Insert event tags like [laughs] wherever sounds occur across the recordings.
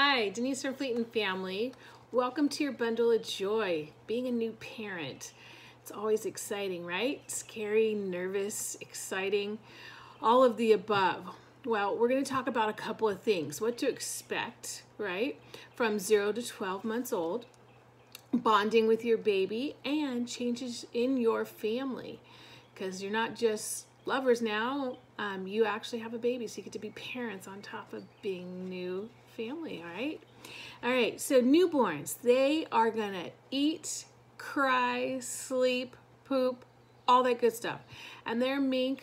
Hi, Denise from Fleet and Family. Welcome to your bundle of joy, being a new parent. It's always exciting, right? Scary, nervous, exciting, all of the above. Well, we're going to talk about a couple of things. What to expect, right? From 0 to 12 months old, bonding with your baby, and changes in your family. Because you're not just lovers now, um, you actually have a baby, so you get to be parents on top of being new family, all right? All right, so newborns, they are gonna eat, cry, sleep, poop, all that good stuff. And their main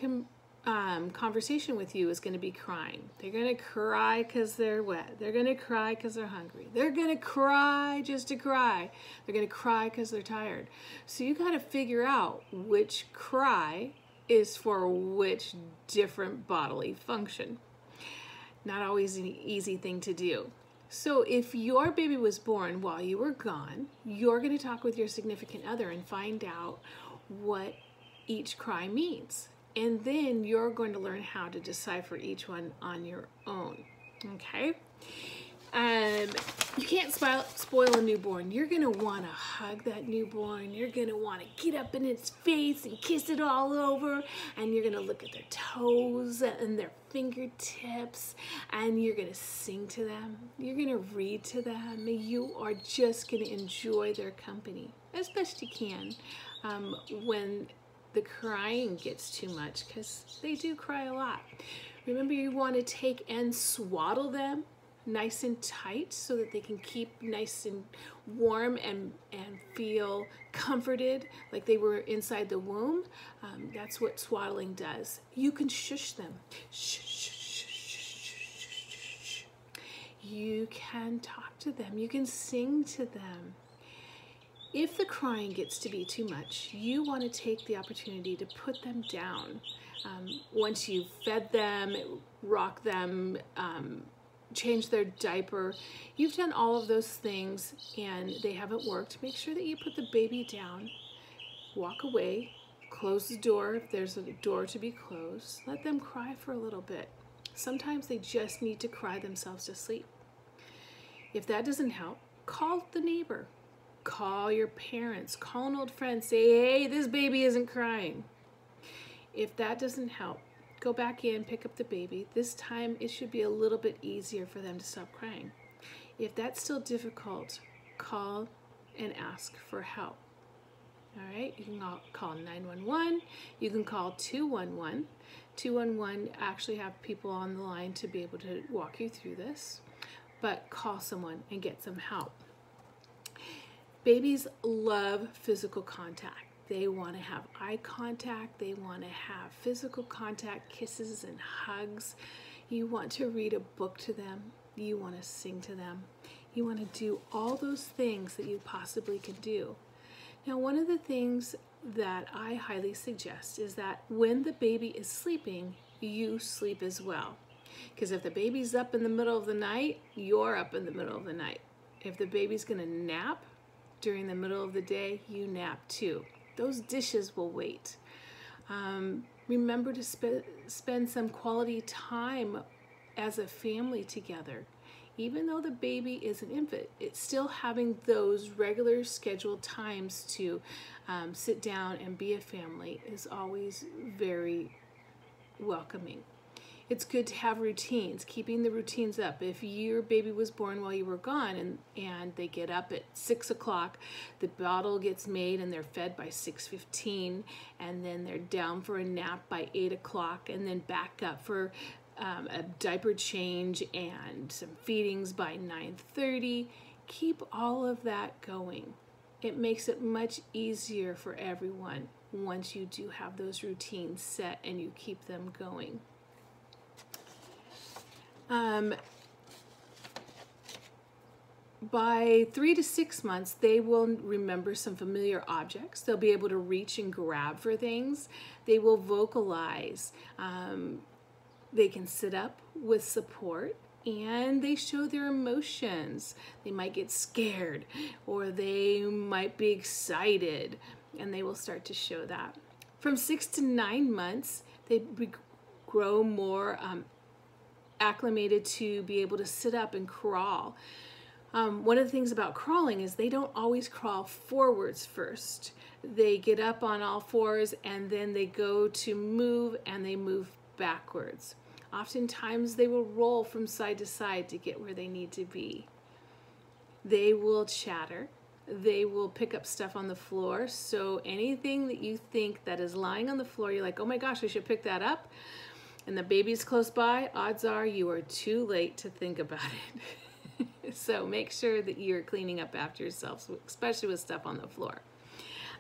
um, conversation with you is going to be crying. They're going to cry because they're wet. They're going to cry because they're hungry. They're going to cry just to cry. They're going to cry because they're tired. So you got to figure out which cry is for which different bodily function. Not always an easy thing to do. So if your baby was born while you were gone, you're going to talk with your significant other and find out what each cry means. And then you're going to learn how to decipher each one on your own. Okay? Um, you can't spoil, spoil a newborn. You're gonna wanna hug that newborn. You're gonna wanna get up in its face and kiss it all over. And you're gonna look at their toes and their fingertips. And you're gonna sing to them. You're gonna read to them. You are just gonna enjoy their company as best you can um, when the crying gets too much because they do cry a lot. Remember you wanna take and swaddle them nice and tight so that they can keep nice and warm and, and feel comforted like they were inside the womb. Um, that's what swaddling does. You can shush them. You can talk to them. You can sing to them. If the crying gets to be too much, you want to take the opportunity to put them down. Um, once you've fed them, rock them, um, change their diaper. You've done all of those things and they haven't worked. Make sure that you put the baby down, walk away, close the door if there's a door to be closed. Let them cry for a little bit. Sometimes they just need to cry themselves to sleep. If that doesn't help, call the neighbor. Call your parents, call an old friend, say, hey, this baby isn't crying. If that doesn't help, go back in, pick up the baby. This time it should be a little bit easier for them to stop crying. If that's still difficult, call and ask for help. All right, you can call 911, you can call 211. 211 actually have people on the line to be able to walk you through this, but call someone and get some help. Babies love physical contact. They want to have eye contact. They want to have physical contact, kisses and hugs. You want to read a book to them. You want to sing to them. You want to do all those things that you possibly can do. Now, one of the things that I highly suggest is that when the baby is sleeping, you sleep as well. Because if the baby's up in the middle of the night, you're up in the middle of the night. If the baby's going to nap during the middle of the day, you nap too. Those dishes will wait. Um, remember to spe spend some quality time as a family together. Even though the baby is an infant, it's still having those regular scheduled times to um, sit down and be a family is always very welcoming it's good to have routines, keeping the routines up. If your baby was born while you were gone and, and they get up at six o'clock, the bottle gets made and they're fed by 6.15 and then they're down for a nap by eight o'clock and then back up for um, a diaper change and some feedings by 9.30. Keep all of that going. It makes it much easier for everyone once you do have those routines set and you keep them going. Um, by three to six months, they will remember some familiar objects. They'll be able to reach and grab for things. They will vocalize. Um, they can sit up with support and they show their emotions. They might get scared or they might be excited and they will start to show that. From six to nine months, they grow more um, acclimated to be able to sit up and crawl. Um, one of the things about crawling is they don't always crawl forwards first. They get up on all fours and then they go to move and they move backwards. Oftentimes they will roll from side to side to get where they need to be. They will chatter. They will pick up stuff on the floor. So anything that you think that is lying on the floor, you're like, oh my gosh, I should pick that up. And the baby's close by, odds are you are too late to think about it. [laughs] so make sure that you're cleaning up after yourself, especially with stuff on the floor.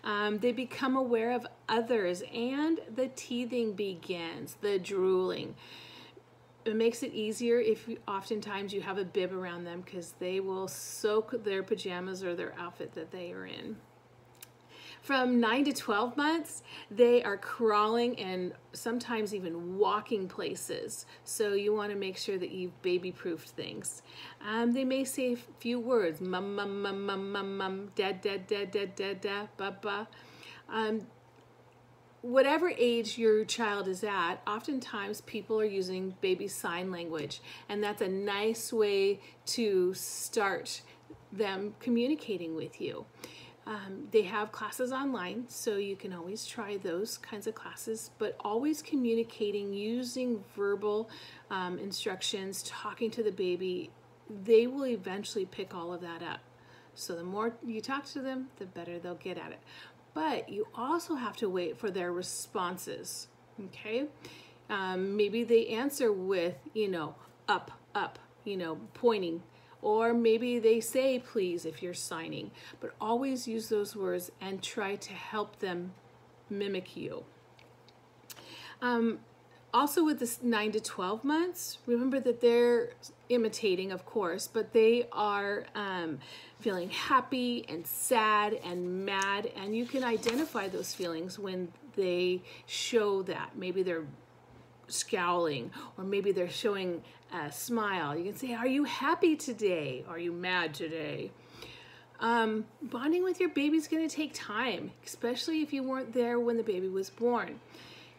Um, they become aware of others and the teething begins, the drooling. It makes it easier if you, oftentimes you have a bib around them because they will soak their pajamas or their outfit that they are in. From 9 to 12 months, they are crawling and sometimes even walking places. So you want to make sure that you've baby-proofed things. Um, they may say a few words, mum, mum, mum, mum, mum, mum, dad, dad, dad, dad, dad, dad, ba, ba. Um, whatever age your child is at, oftentimes people are using baby sign language, and that's a nice way to start them communicating with you. Um, they have classes online, so you can always try those kinds of classes, but always communicating using verbal um, instructions, talking to the baby, they will eventually pick all of that up. So the more you talk to them, the better they'll get at it. But you also have to wait for their responses, okay? Um, maybe they answer with, you know, up, up, you know, pointing or maybe they say please if you're signing, but always use those words and try to help them mimic you. Um, also with this 9 to 12 months, remember that they're imitating, of course, but they are um, feeling happy and sad and mad, and you can identify those feelings when they show that. Maybe they're scowling or maybe they're showing a smile. You can say, Are you happy today? Are you mad today? Um, bonding with your baby is going to take time, especially if you weren't there when the baby was born.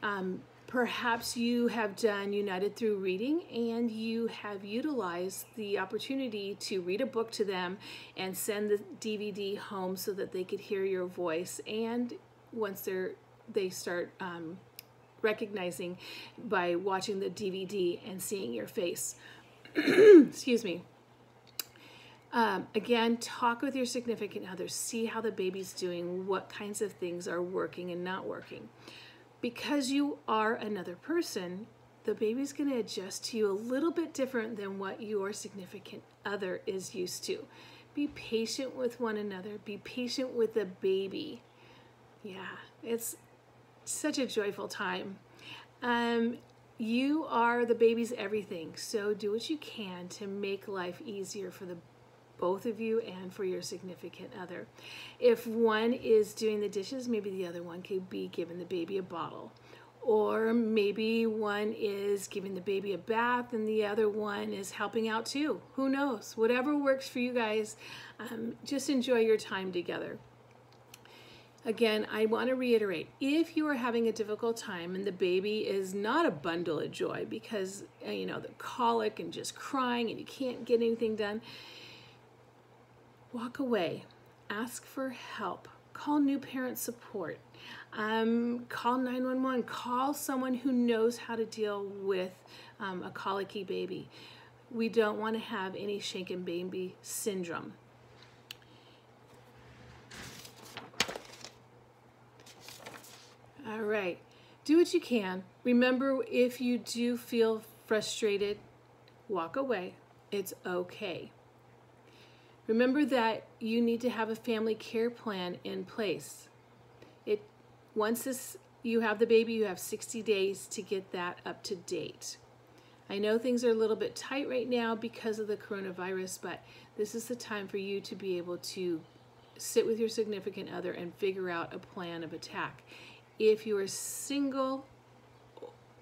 Um, perhaps you have done United Through Reading and you have utilized the opportunity to read a book to them and send the DVD home so that they could hear your voice. And once they're they start um, recognizing by watching the DVD and seeing your face. [clears throat] Excuse me. Um, again, talk with your significant other. See how the baby's doing, what kinds of things are working and not working. Because you are another person, the baby's going to adjust to you a little bit different than what your significant other is used to. Be patient with one another. Be patient with the baby. Yeah, it's such a joyful time. Um, you are the baby's everything, so do what you can to make life easier for the both of you and for your significant other. If one is doing the dishes, maybe the other one could be giving the baby a bottle. Or maybe one is giving the baby a bath and the other one is helping out too. Who knows? Whatever works for you guys, um, just enjoy your time together. Again, I want to reiterate, if you are having a difficult time and the baby is not a bundle of joy because, uh, you know, the colic and just crying and you can't get anything done, walk away. Ask for help. Call new parent support. Um, call 911. Call someone who knows how to deal with um, a colicky baby. We don't want to have any shaken baby syndrome. All right. Do what you can. Remember, if you do feel frustrated, walk away. It's okay. Remember that you need to have a family care plan in place. It once this you have the baby, you have 60 days to get that up to date. I know things are a little bit tight right now because of the coronavirus, but this is the time for you to be able to sit with your significant other and figure out a plan of attack. If you are single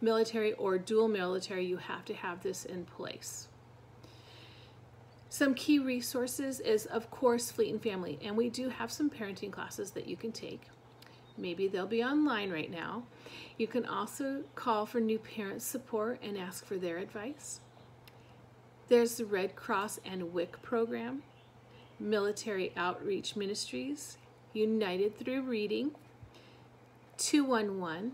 military or dual military, you have to have this in place. Some key resources is, of course, Fleet and Family, and we do have some parenting classes that you can take. Maybe they'll be online right now. You can also call for new parent support and ask for their advice. There's the Red Cross and WIC program, Military Outreach Ministries, United Through Reading, 211,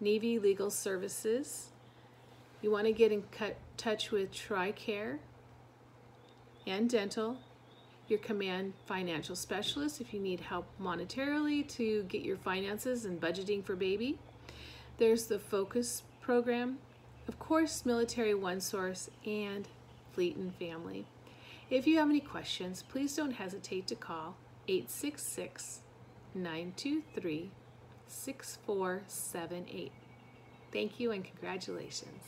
Navy Legal Services. You want to get in touch with TRICARE and Dental, your command financial specialist if you need help monetarily to get your finances and budgeting for baby. There's the Focus program, of course, Military One Source, and Fleet and Family. If you have any questions, please don't hesitate to call 866 923 6478. Thank you and congratulations.